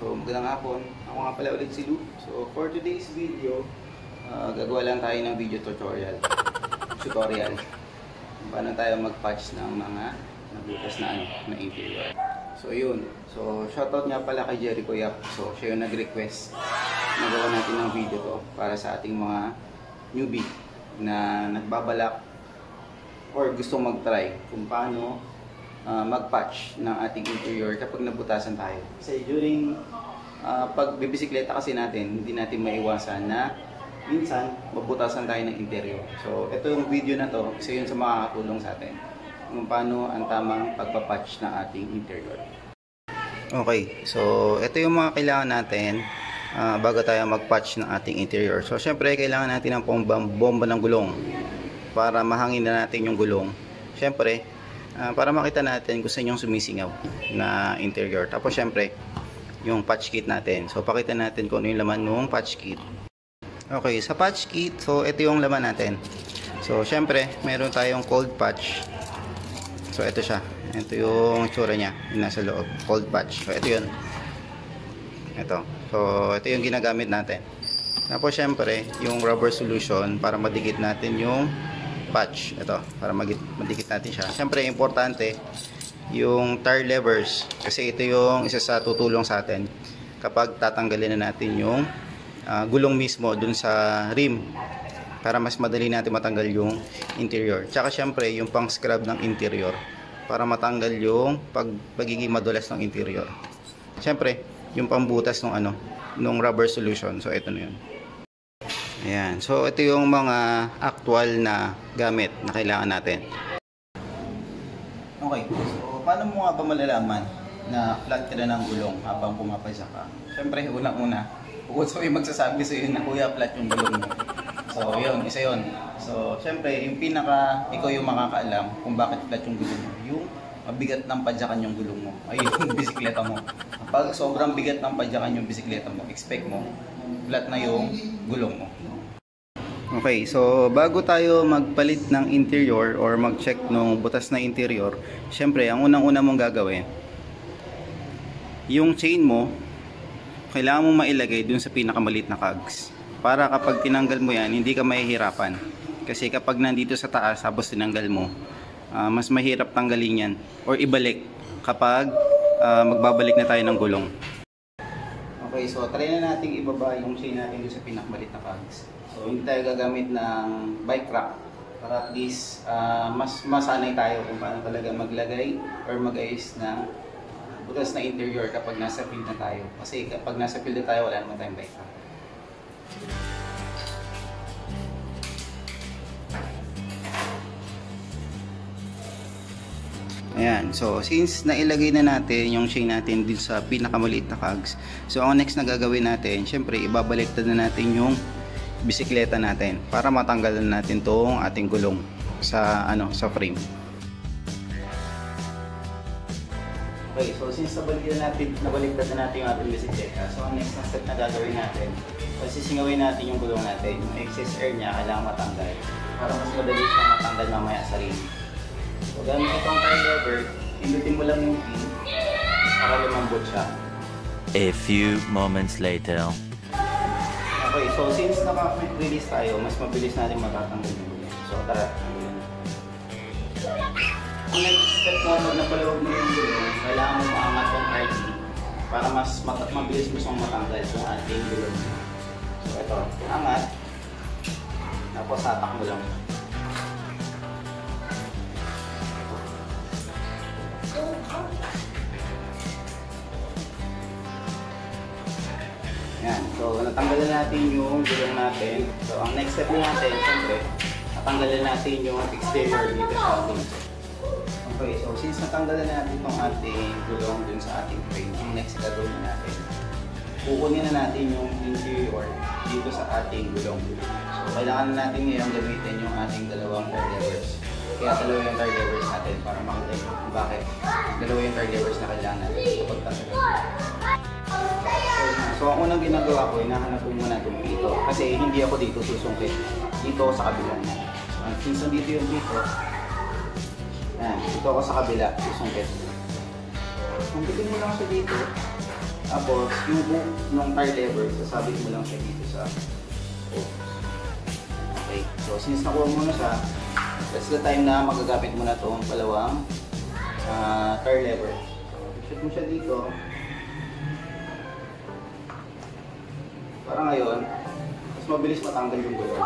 so magandang hapon. Ako nga pala ulit si Lu. So for today's video, uh, gagawa lang tayo ng video tutorial. Tutorial. Paano tayo mag-patch ng mga nabutas na ano, na interior. So yun. So shoutout nga pala kay Jericho Yap. So siya yung nag-request na gawa natin ng video to para sa ating mga newbie na nagbabalak or gustong mag-try kung paano uh, mag-patch ng ating interior kapag nabutasan tayo. Kasi during uh, pagbibisikleta kasi natin, hindi natin maiwasan na minsan mabutasan tayo ng interior. So, ito yung video na to, isa yun sa makakatulong sa atin kung paano ang tamang pagpapatch ng ating interior. Okay, so ito yung mga kailangan natin uh, bago tayo mag-patch ng ating interior. So, syempre, kailangan natin ng bomba ng gulong para mahangin na natin yung gulong. Syempre, uh, para makita natin kung saan yung sumisingaw na interior. Tapos syempre, yung patch kit natin. So pakita natin kung ano yung laman ng patch kit. Okay, sa patch kit, so ito yung laman natin. So syempre, meron tayong cold patch. So ito siya. Ito yung tsura niya, yung nasa loob, cold patch. So ito yun. Ito. So ito yung ginagamit natin. Tapos syempre, yung rubber solution para madikit natin yung patch. Ito, para madikit natin siya. Siyempre, importante yung tire levers kasi ito yung isa sa tutulong sa atin kapag tatanggalin na natin yung uh, gulong mismo dun sa rim para mas madali natin matanggal yung interior. Tsaka syempre, yung pang scrub ng interior para matanggal yung pag pagiging madulas ng interior. Syempre, yung pambutas ng ano, ng rubber solution. So ito na 'yun. Ayan. So, ito yung mga actual na gamit na kailangan natin. Okay. So, paano mo nga ba malalaman na flat ka na ng gulong habang pumapasya ka? Siyempre, unang-una, bukod sa may magsasabi sa iyo na kuya, flat yung gulong mo. So, yun, isa yun. So, siyempre, yung pinaka, ikaw yung makakaalam kung bakit flat yung gulong mo. Yung mabigat ng padyakan yung gulong mo. Ay, yung bisikleta mo. Pag sobrang bigat ng padyakan yung bisikleta mo, expect mo, flat na yung gulong mo. Okay, so bago tayo magpalit ng interior or mag-check ng butas na interior, syempre, ang unang-una mong gagawin, yung chain mo, kailangan mo mailagay dun sa pinakamalit na cogs. Para kapag tinanggal mo yan, hindi ka mahihirapan. Kasi kapag nandito sa taas, tapos tinanggal mo, uh, mas mahirap tanggalin yan or ibalik kapag uh, magbabalik na tayo ng gulong. Okay, so try na natin ibaba yung chain natin sa pinakamalit na cogs. So hindi tayo gagamit ng bike rack para at least uh, mas masanay tayo kung paano talaga maglagay or mag-ayos ng butas na interior kapag nasa field na tayo. Kasi kapag nasa field na tayo, wala naman tayong bike rack. Ayan, so since nailagay na natin yung chain natin din sa pinakamaliit na cogs, so ang next na gagawin natin, syempre ibabaliktad na natin yung bisikleta natin para matanggalan natin tong ating gulong sa ano sa frame. Okay, so since nabaliktad natin, nabaliktad na natin yung ating bisikleta, so ang next na step na gagawin natin, sisingawin natin yung gulong natin. Yung excess air niya kailangan matanggal para mas madali siya matanggal mamaya sa rim. So gamit itong tire lever, pindutin mo lang yung pin para lumambot siya. A few moments later. Okay, so since naka-release tayo, mas mabilis natin matatanggal yung gulong. So tara, Kung next step mo, pag napalawag mo yung gulong, kailangan mo maangat yung RD para mas mabilis mo siyang matanggal yung ating gulong. So ito, angat. Tapos hatak mo lang. So, natanggalan natin yung gulong natin. So, ang next step natin, siyempre, natanggalan natin yung exterior dito sa ating. Okay, so since natanggalan natin itong ating gulong dun sa ating frame, yung next gagawin natin, kukunin na natin yung interior dito sa ating gulong. So, kailangan na natin ngayon gamitin yung ating dalawang levers. Kaya dalawa yung tire levers natin para makita kung bakit dalawa yung tire levers na kailangan natin kapag tatanggal. So, ang unang ginagawa ko, hinahanap ko muna itong dito. Kasi hindi ako dito susungkit. Dito sa kabila niya. So, since dito yung dito, yan, dito ako sa kabila, susungkit. Sungkitin mo lang siya dito. Tapos, yung hook ng tire lever, sasabit mo lang siya dito sa hooks. Okay, so since nakuha mo na siya, that's the time na magagamit mo na itong palawang uh, tire lever. So, shoot mo siya dito. Para ngayon, mas mabilis matanggal yung gulong.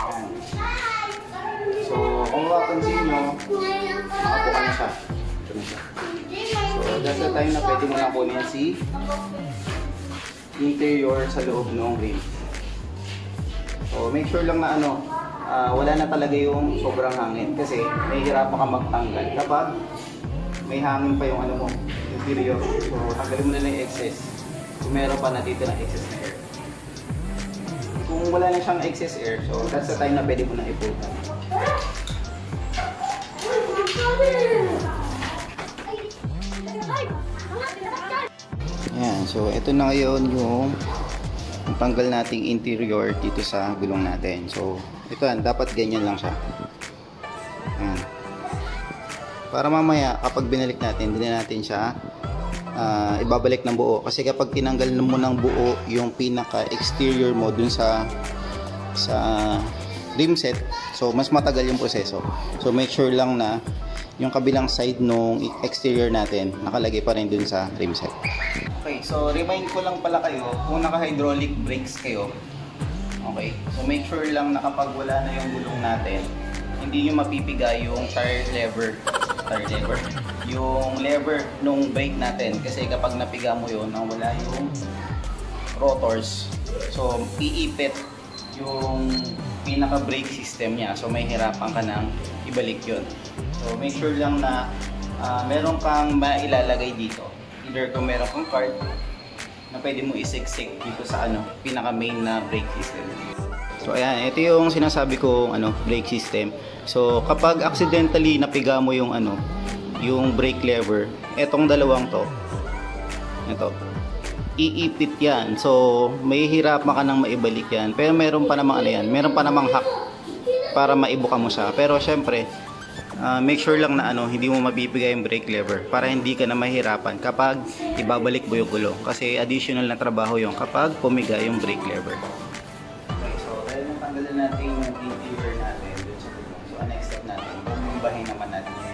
Ayan. So, kung mapapansin nyo, nakapo ka na siya. Ito na siya. So, that's the time na pwede mo na kunin si interior sa loob ng rim. So, make sure lang na ano, ah, wala na talaga yung sobrang hangin kasi nahihirapan ka magtanggal kapag may hangin pa yung ano mo, interior. So, tanggalin mo na lang excess. Kung meron pa natitira ng excess na air. Kung wala na siyang excess air, so that's the time na pwede mo na iputan. So ito na ngayon yung ang tanggal nating interior dito sa gulong natin. So, ito yan, dapat ganyan lang siya. Yan. Para mamaya, kapag binalik natin, hindi na natin siya ah, ibabalik ng buo. Kasi kapag tinanggal mo ng buo yung pinaka-exterior mo dun sa sa rim set, so mas matagal yung proseso. So, make sure lang na yung kabilang side nung exterior natin nakalagay pa rin dun sa rim set. Okay, so remind ko lang pala kayo, kung naka-hydraulic brakes kayo, okay, so make sure lang na kapag wala na yung gulong natin, hindi nyo mapipiga yung tire lever, tire lever, yung lever nung brake natin. Kasi kapag napiga mo yun, nawala yung rotors, so iipit yung pinaka-brake system niya. So may hirapan ka nang ibalik yun. So make sure lang na ah, meron kang mailalagay dito. Either kung meron kang card na pwede mo isiksik dito sa ano, pinaka-main na brake system. So ayan, ito yung sinasabi kong ano, brake system. So kapag accidentally napiga mo yung ano, yung brake lever, etong dalawang to, ito, iipit yan. So, may hirap ka nang maibalik yan. Pero meron pa namang ano yan, meron pa namang hack para maibuka mo siya. Pero syempre, ah, make sure lang na ano, hindi mo mabibigay yung brake lever para hindi ka na mahirapan kapag ibabalik mo yung gulong. Kasi additional na trabaho yung kapag pumiga yung brake lever. Okay, so dahil natanggalan natin yung natin dun sa gulong. So, ang next step natin, bumimbahin naman natin yung.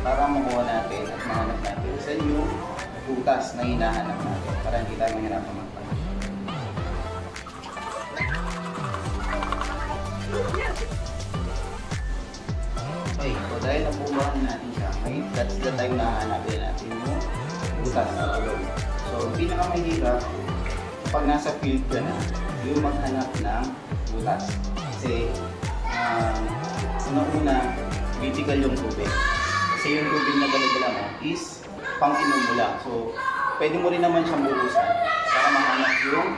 Para makuha natin at mahanap natin sa yung butas na hinahanap natin para hindi tayo mahirapan magpalit. Okay, nabubahan natin siya, ngayon that's the time na hanapin natin yung butas sa gulong. So, pinakamahirap pag nasa field ka na, yung maghanap ng butas. Kasi, um, unang-una, critical yung tubig. Kasi yung tubig na dala mo is pang inom mo lang. So, pwede mo rin naman siyang buhusan para mahanap yung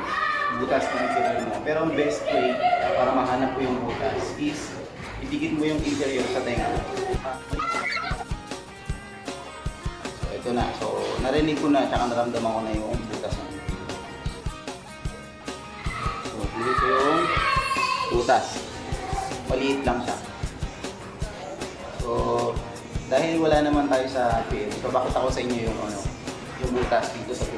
butas ng interior mo. Pero ang best way para mahanap mo yung butas is idikit mo yung interior sa tenga. So, ito na. So, narinig ko na, tsaka naramdaman ko na yung butas interior. So, dito yung butas. Maliit lang siya. So, dahil wala naman tayo sa field, so bakit ako sa inyo yung ano, yung butas dito sa.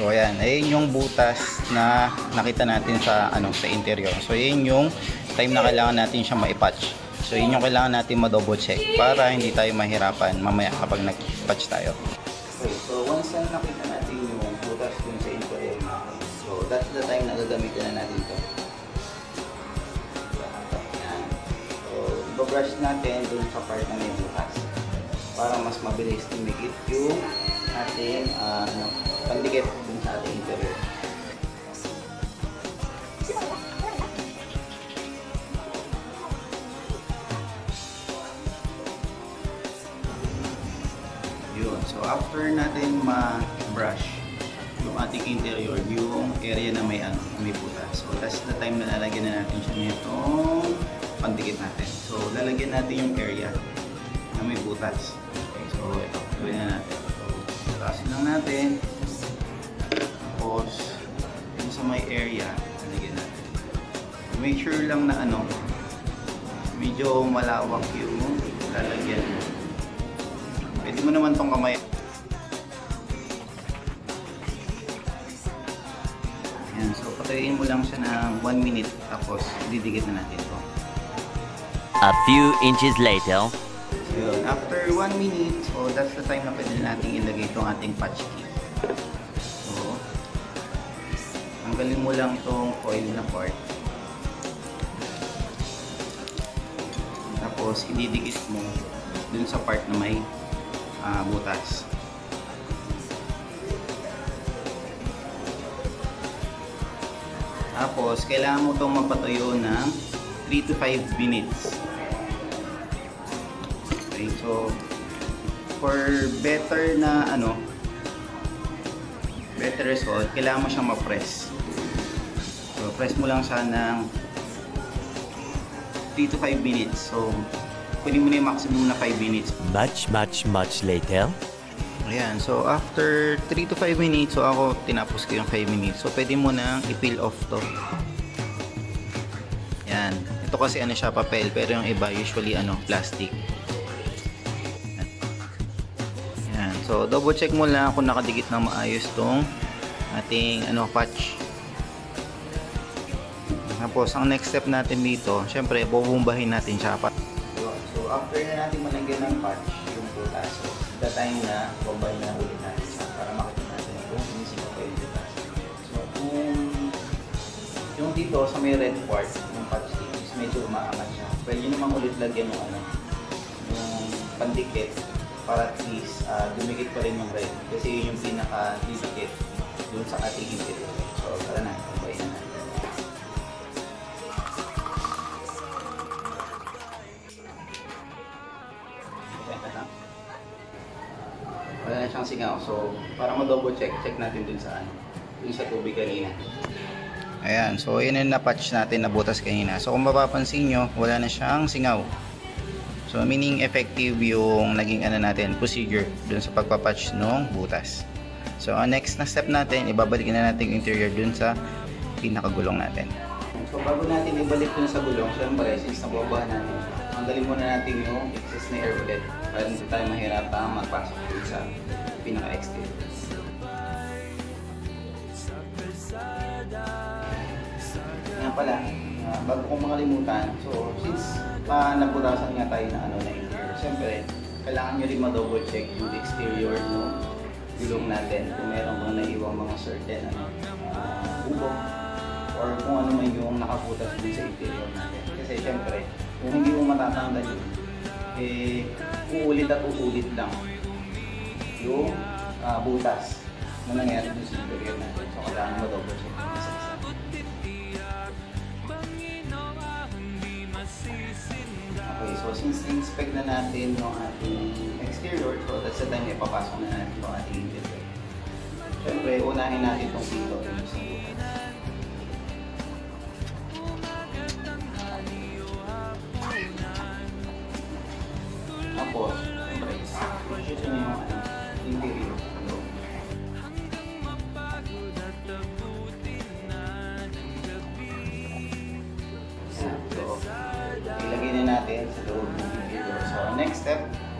So ayan, ayun yung butas na nakita natin sa ano sa interior. So ayun yung time na kailangan natin siya ma-patch. So yun yung kailangan natin ma-double check para hindi tayo mahirapan mamaya kapag nag-patch tayo. Okay, so once na nakita natin yung butas dun sa interior so that's the time na gagamitin na natin ito. So, ibabrush natin dun sa part na may butas para mas mabilis tumikit yung ating ah, ano, pandikit sa ating interior. Yun. So, after natin ma-brush yung ating interior, yung area na may ano, may butas. So, that's the time na lalagyan na natin siya nitong pandikit natin. So, lalagyan natin yung area na may butas. Okay, so ito, gawin na natin. So, taasin lang natin. Tapos, yung sa may area, lalagyan natin. Make sure lang na ano, medyo malawak yung lalagyan mo. Pwede mo naman tong kamay. Ayan, so patuyuin mo lang siya ng 1 minute tapos didikit na natin to. A few inches later. So after 1 minute, so that's the time na pwede na natin ilagay itong ating patch kit. Tanggalin mo lang itong foil na part. Tapos, ididikit mo dun sa part na may ah, butas. Tapos, kailangan mo itong magpatuyo ng 3 to 5 minutes. Okay, so for better na ano better result, kailangan mo siyang ma-press. Press mo lang siya ng 3 to 5 minutes. So pwede mo na yung maximum na 5 minutes. Much, much, much later. Ayan, so after 3 to 5 minutes, so ako tinapos ko yung 5 minutes. So pwede mo nang i-peel off to. Ayan. Ito kasi ano siya, papel, pero yung iba usually ano, plastic. Ayan. So double check mo lang kung nakadikit na maayos tong ating ano, patch. Tapos ang next step natin dito, syempre bubumbahin natin siya. So after na natin malagyan ng patch, yung butas, so the time na bombahin na ulit natin siya para makita natin kung sinisip pa yung butas. So kung yung dito sa may red part ng patch tip is medyo umaangat siya. Pwede naman ulit lagyan ng ano, yung pandikit para at least ah, dumikit pa rin yung red. Kasi yun yung pinaka-didikit dun sa ating interior. Siyang singaw. So, para ma-double check, check natin dun sa ano, dun sa tubig kanina. Ayan, so yun yung na-patch natin na butas kanina. So kung mapapansin nyo, wala na siyang singaw. So meaning effective yung naging ano natin, procedure dun sa pagpapatch ng butas. So ang next na step natin, ibabalik na natin yung interior dun sa pinakagulong natin. So bago natin ibalik dun sa gulong, syempre since nabubuhan natin, tanggalin muna natin yung excess na air ulit para hindi tayo mahirapan magpasok dun sa pinaka-exterior. Nga pala, ah, bago kong makalimutan, so since uh, nabutasan nga tayo na ano na interior, siyempre, kailangan nyo rin ma-double check yung exterior ng gulong natin kung meron bang naiwang mga certain ano, uh, bubog or kung ano man yung nakaputas dun sa interior natin. Kasi siyempre, kung hindi mo matatanggal yun, eh, uulit at uulit lang yung ah, butas na nangyari dun sa interior natin. So, kailangan ma-double check yung isa-isa. Okay, so since inspect na natin yung ating exterior, so that's the time ipapasok na natin yung ating interior. Siyempre, unahin natin itong pito. yung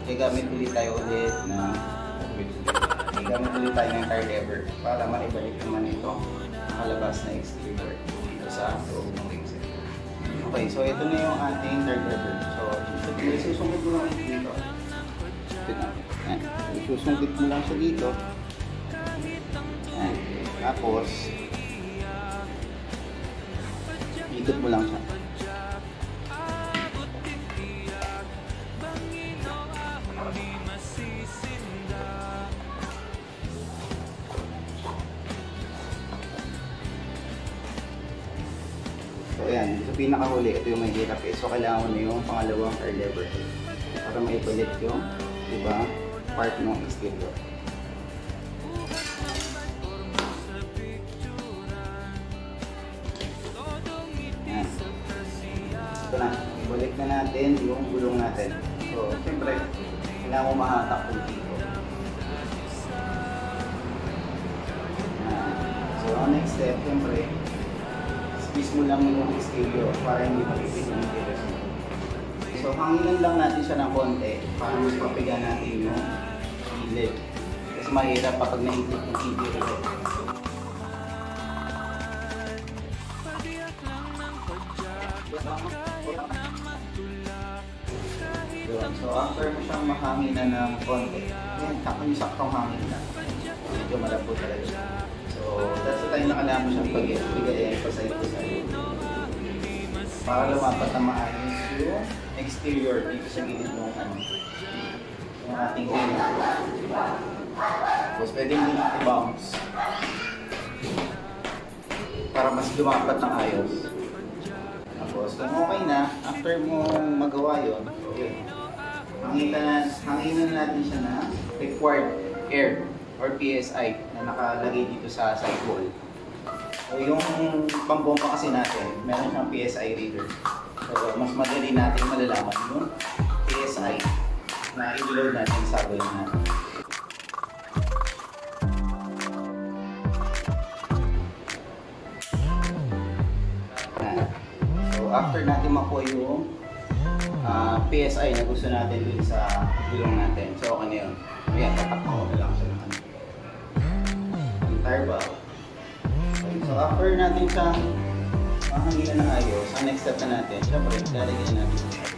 gagamit ulit tayo ulit ng gagamit ulit tayo ng car lever para maibalik naman ito nakalabas na exterior dito sa loob ng racer. Okay, so ito na yung ating car lever. So, isusungkit mo lang ito dito. Ito na. Ayan. Isusungkit mo lang siya dito. Ayan. Tapos, ikot mo lang siya. Pinakahuli, ito yung may hirap eh. So kailangan mo na yung pangalawang car lever para maibalik yung iba part ng exterior. Ayan. Ito na, ibalik na natin yung gulong natin. So, siyempre, kailangan mo mahatak kung dito. So, next step, siyempre, squeeze mo lang yung exterior para hindi makipit yung interior. so hanginan lang natin siya ng konti para mas papiga natin yung gilid. Kasi mahirap kapag naikot yung interior. Yun. So after mo siyang mahanginan ng konti, yan, takot yung saktong hangin na. Medyo malabo talaga. So that's the time na kailangan mo siyang pag-igayin pa side to side. Para lumapat na maayos yung exterior dito sa gilid ng ano, yung ating unit. Tapos pwede mo i-bounce para mas lumapat ng ayos. Tapos kung okay na, after mo magawa yun, yun. Hanginan, na, hanginan natin siya na required air or PSI na nakalagay dito sa side wall. So yung pambomba kasi natin, meron siyang PSI reader. So mas madali natin malalaman yung PSI na i-load natin sa sabay natin. So after natin makuha yung ah, PSI na gusto natin dun sa gulong natin. So na yun. Ayan, tatakbo ko na lang siya ng ano. Valve. Okay, so after natin siyang mahanginan ng ayos, ang next step na natin, syempre, lalagyan na natin yung.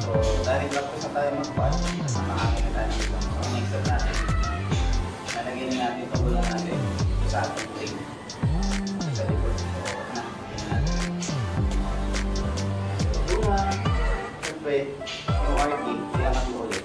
So, dahil lang po sa tayo mag-patch, mahangin na tayo ng ito. So, ang next step natin, lalagyan na natin itong gulong natin sa ating plate. Sa likod. So, na, natin. Syempre, yung RT, kailangan mo ulit.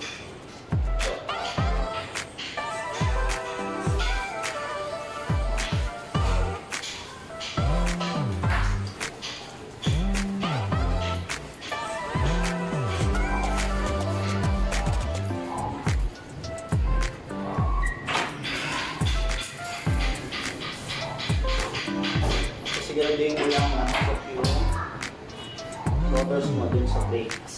Siguraduhin mo lang nakasok yung rotors mo dun sa brakes.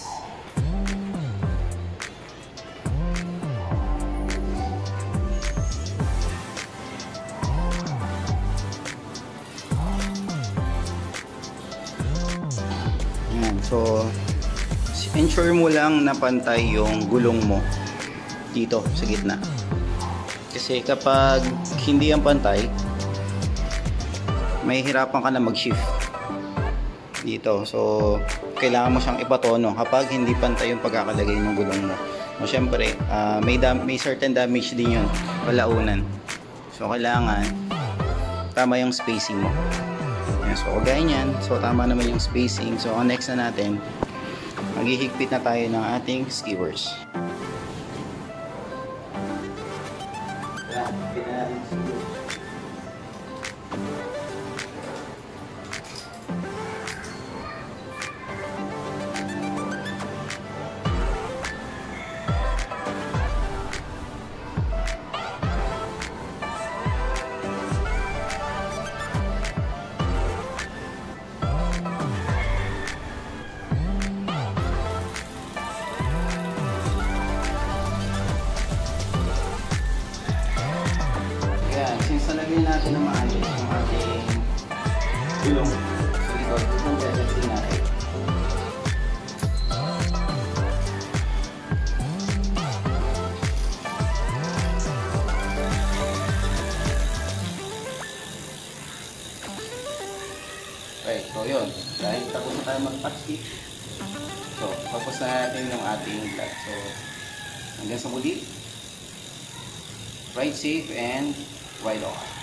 Yan, so ensure mo lang na pantay yung gulong mo dito sa gitna. Kasi kapag hindi yan pantay, may hirapan ka na mag-shift dito. So, kailangan mo siyang ipatono kapag hindi pantay yung pagkakalagay ng gulong mo. So, syempre, ah, may, may certain damage din yun palaunan. So, kailangan tama yung spacing mo. Yan, so, kagaya niyan. So, tama naman yung spacing. So, ang next na natin, maghihigpit na tayo ng ating skewers. Yun. Dahil tapos na tayo mag-patch kit. So, tapos na natin yung ating cut. So, hanggang sa muli. Ride safe and ride on.